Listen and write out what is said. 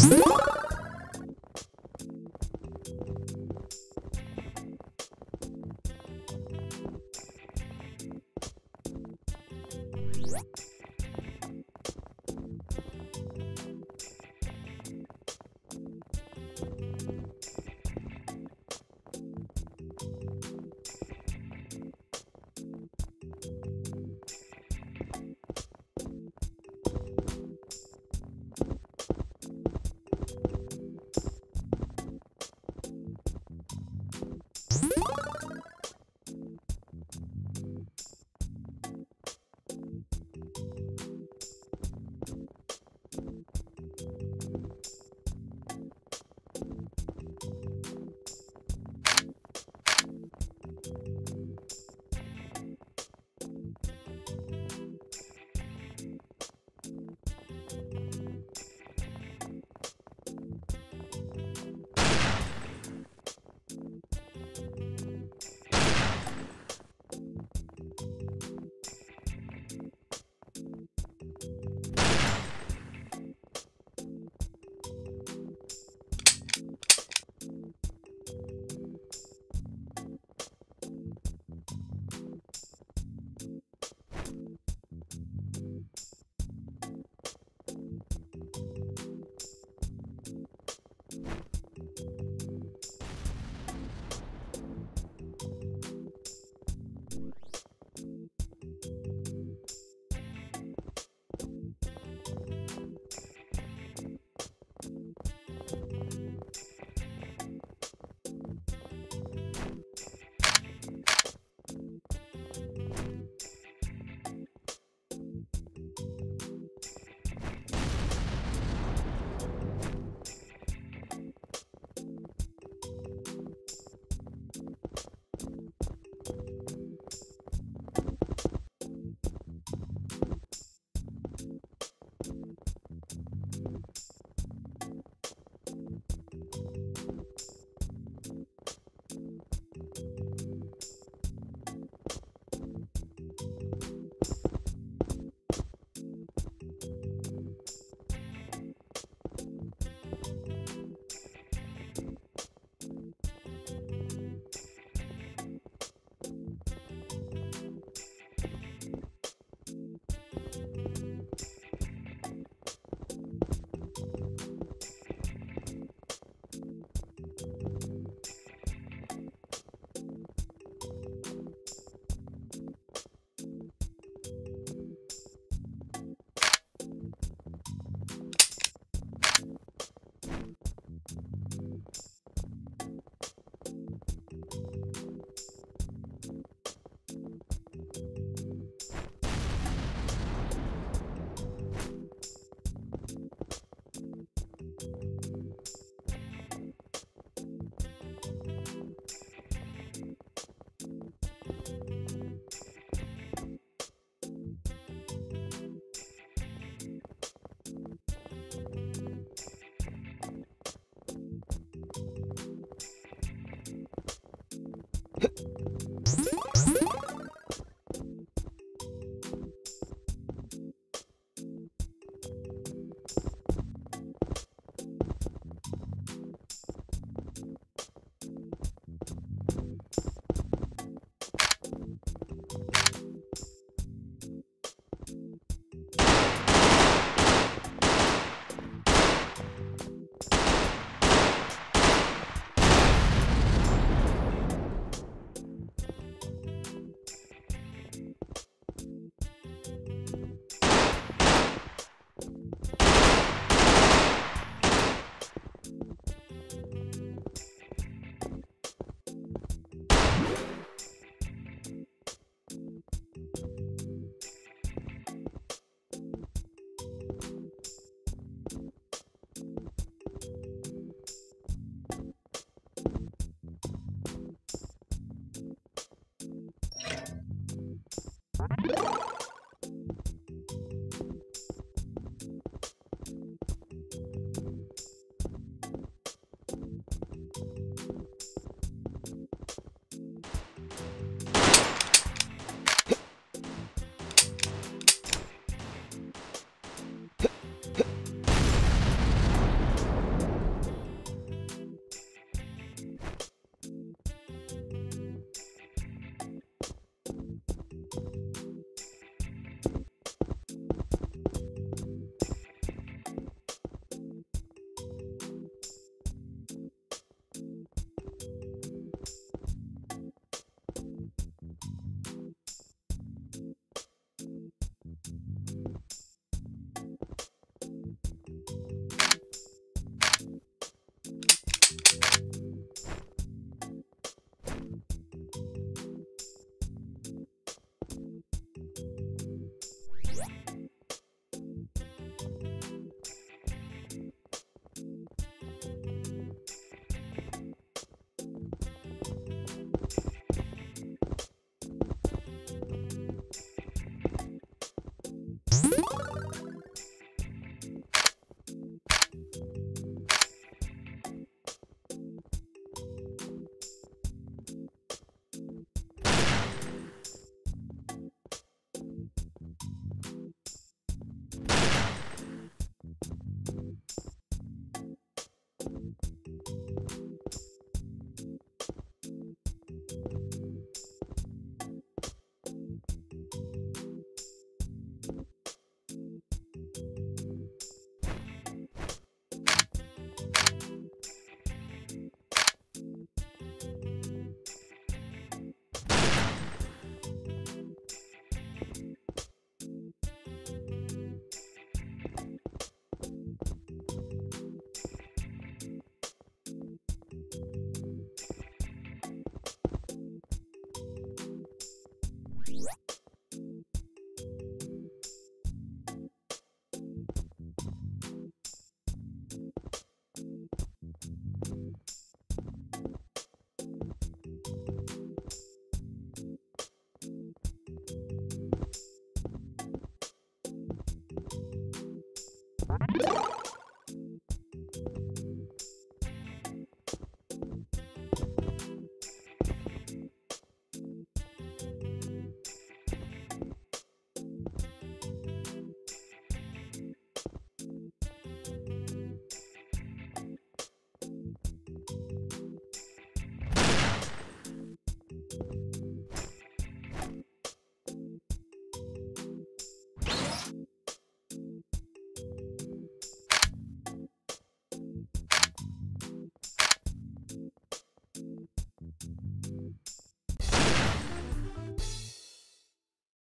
What?